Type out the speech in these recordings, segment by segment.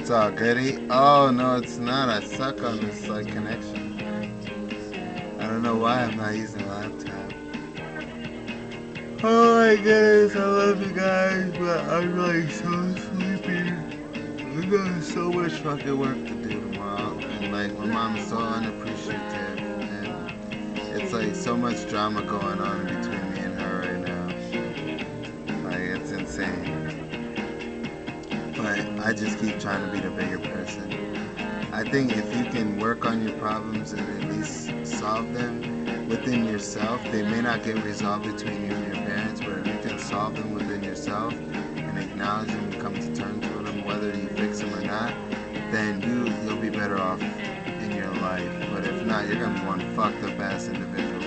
It's all goody. Oh no, it's not. I suck on this like connection. I don't know why I'm not using a laptop. Oh my goodness, I love you guys, but I'm like so sleepy. We got so much fucking work to do tomorrow, and like my mom is so unappreciative, and it's like so much drama going on between me and her right now. Like it's insane. But I just keep trying to be the bigger person. I think if you can work on your problems and at least solve them within yourself, they may not get resolved between you and your parents, but if you can solve them within yourself and acknowledge them and come to terms with them, whether you fix them or not, then you you'll be better off in your life. But if not, you're gonna be one fucked up ass individual.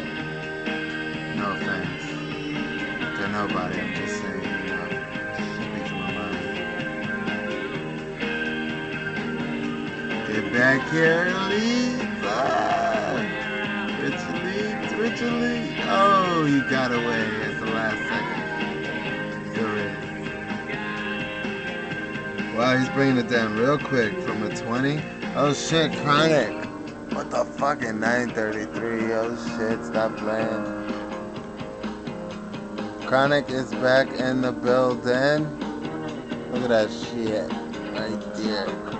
No offense to nobody. I'm just saying, Get back here, Leeds. Ah, Richard Leeds, Richard Leeds. Oh, you got away at the last second. Good. Wow, he's bringing it down real quick from a 20. Oh shit, Chronic. What the fucking 933? Oh shit, stop playing. Chronic is back in the building. Look at that shit right there.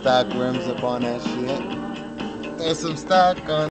Stock rims up on that shit. There's some stock on